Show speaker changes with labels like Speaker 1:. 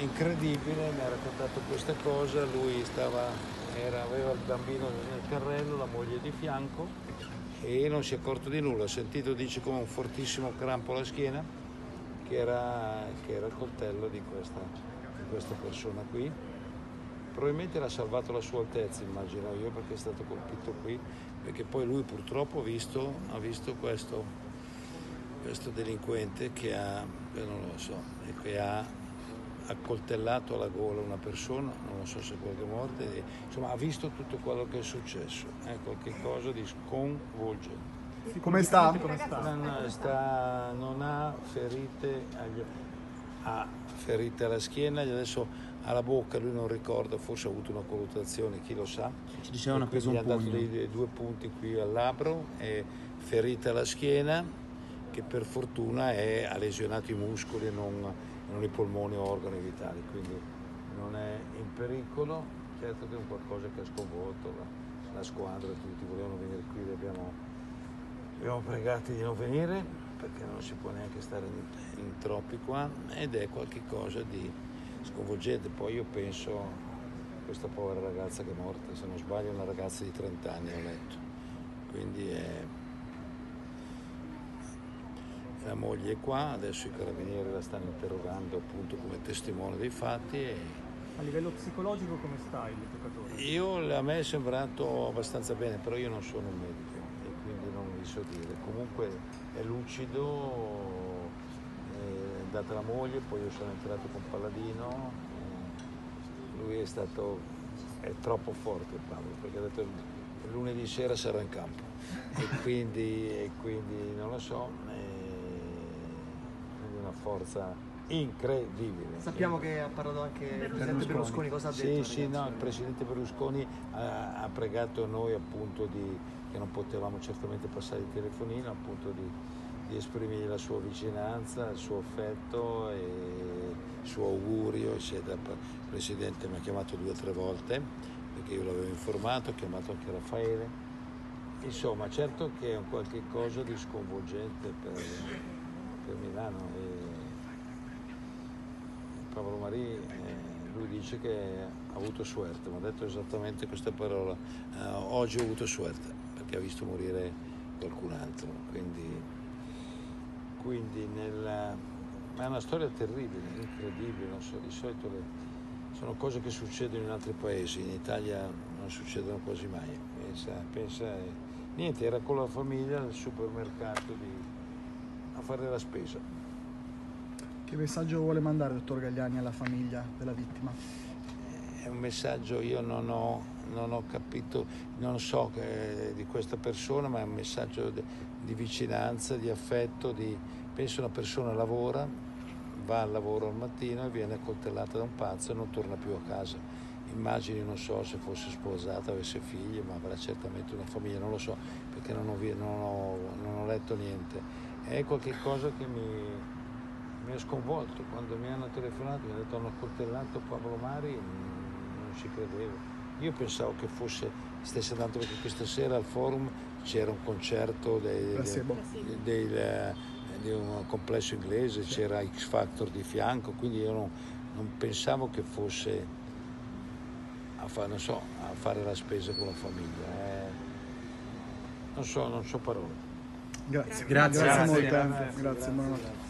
Speaker 1: incredibile, mi ha raccontato questa cosa, lui stava, era, aveva il bambino nel carrello, la moglie di fianco e non si è accorto di nulla, ha sentito dice come un fortissimo crampo alla schiena che era, che era il coltello di questa, di questa persona qui. Probabilmente l'ha salvato la sua altezza, immagino io, perché è stato colpito qui, perché poi lui purtroppo ha visto, ha visto questo, questo delinquente che ha, non lo so, che ha accoltellato alla gola una persona, non lo so se qualche morte, insomma ha visto tutto quello che è successo, è qualcosa di sconvolgente.
Speaker 2: Come sta?
Speaker 1: Come sta? Non, sta, non ha ferite, agli, ha ferite alla schiena, adesso alla bocca, lui non ricorda, forse ha avuto una colluttazione, chi lo sa.
Speaker 3: Ci dicevano che preso un
Speaker 1: ha dato dei, due punti qui al labbro, e ferita alla schiena, che per fortuna è, ha lesionato i muscoli e non non i polmoni o organi vitali, quindi non è in pericolo, certo che è un qualcosa che ha sconvolto la, la squadra, tutti volevano venire qui, li abbiamo, abbiamo pregati di non venire perché non si può neanche stare in, in troppi qua ed è qualcosa di sconvolgente, poi io penso questa povera ragazza che è morta, se non sbaglio è una ragazza di 30 anni ho letto, quindi è la moglie è qua, adesso i carabinieri la stanno interrogando appunto come testimone dei fatti. E...
Speaker 2: A livello psicologico come sta il giocatore?
Speaker 1: Io, a me è sembrato abbastanza bene, però io non sono un medico e quindi non vi so dire. Comunque è lucido, è andata la moglie, poi io sono entrato con Palladino, lui è stato, è troppo forte Paolo, perché ha detto lunedì sera sarà in campo e quindi, e quindi non lo so. E una forza incredibile.
Speaker 2: Sappiamo che ha parlato anche il Presidente Berlusconi, cosa ha detto?
Speaker 1: Sì, sì, no, il Presidente Berlusconi ha, ha pregato noi appunto di, che non potevamo certamente passare il telefonino, appunto di, di esprimergli la sua vicinanza, il suo affetto e il suo augurio, eccetera. Il Presidente mi ha chiamato due o tre volte perché io l'avevo informato, ho chiamato anche Raffaele. Insomma, certo che è un qualche cosa di sconvolgente per, per Milano. E Paolo Marì, eh, lui dice che ha avuto suerte, mi ha detto esattamente questa parola. Eh, oggi ho avuto suerte perché ha visto morire qualcun altro. Quindi, quindi nella, è una storia terribile, incredibile, so, di solito le, sono cose che succedono in altri paesi, in Italia non succedono quasi mai. Pensa, pensa, niente, era con la famiglia al supermercato di, a fare la spesa.
Speaker 2: Che messaggio vuole mandare, dottor Gagliani, alla famiglia della vittima?
Speaker 1: È un messaggio, io non ho, non ho capito, non so di questa persona, ma è un messaggio di, di vicinanza, di affetto, di, penso una persona lavora, va al lavoro al mattino e viene accoltellata da un pazzo e non torna più a casa. Immagini, non so se fosse sposata, avesse figli, ma avrà certamente una famiglia, non lo so, perché non ho, non ho, non ho letto niente è qualcosa che mi, mi, ha sconvolto. Quando mi hanno telefonato mi hanno detto hanno coltellato Pablo Mari, non ci credevo. Io pensavo che fosse, stesse andando perché questa sera al forum c'era un concerto dei, dei, dei, eh, di un complesso inglese, c'era X Factor di fianco, quindi io non, non pensavo che fosse a, fa, so, a, fare la spesa con la famiglia. Eh. Non so, non so parole.
Speaker 2: Grazie, grazie, grazie, grazie, grazie, grazie, grazie.